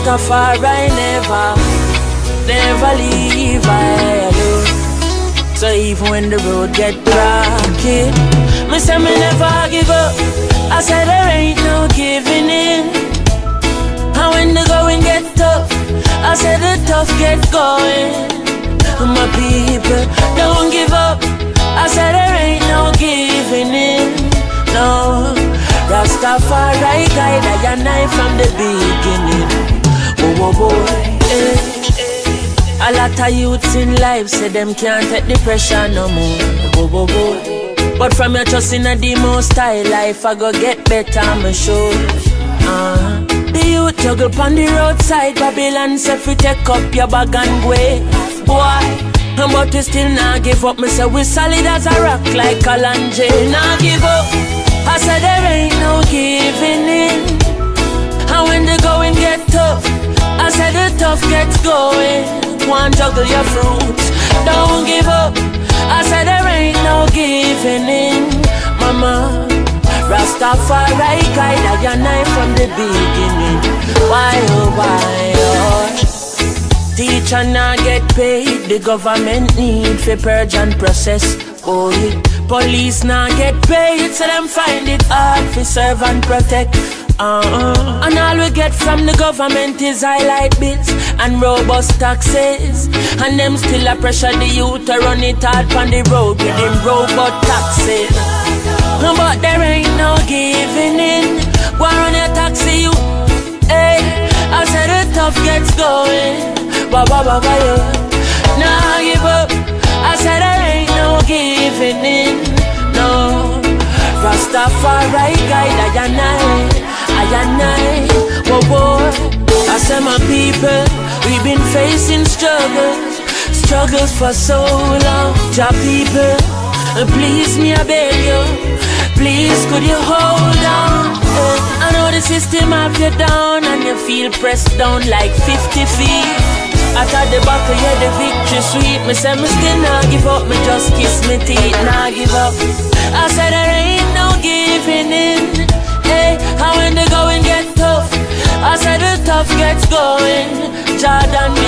Rastafari never, never leave I alone. So even when the road get rocky, me say me never give up. I said there ain't no giving in. And when the going get tough, I said the tough get going. My people, don't give up. I said there ain't no giving in. No, Rastafari guide I and I from the beginning. A lot of youths in life say them can't take the pressure no more. Oh, oh, oh. But from your trust in a most high life, I go get better, I'm sure. Uh, the youth juggle on the roadside, Babylon say fi take up your bag and way. Boy, but we still not give up. Me say we solid as a rock like Kalanje. Nah give up. I said there ain't no giving in. And when the going get tough, I said the tough gets going. One juggle your fruits, don't give up. I said there ain't no giving in, mama. Rastafari guide and I from the beginning. Why oh why oh? Teacher not get paid, the government need for purge and process. Oh, yeah. Police not get paid, so them find it hard for serve and protect. Uh-uh. And all we get from the government is highlight bills and robust taxes. And them still a pressure the youth to run it hard on the road with them robot taxis. But there ain't no giving in. Go on your taxi, you. Hey, I said the tough gets going. Ba ba ba ba yeah. Rastafari guide I and I, I and I. Whoa whoa. I said my people, we've been facing struggles, struggles for so long. Job people, please me I beg you, please could you hold on? Uh, I know the system have you down and you feel pressed down like 50 feet. After the battle, yeah, the victory sweet. Me say me still not give up, me just kiss me teeth, not give up. I said there ain't no. Hey, how when the going get tough, I said the tough gets going. Jordan,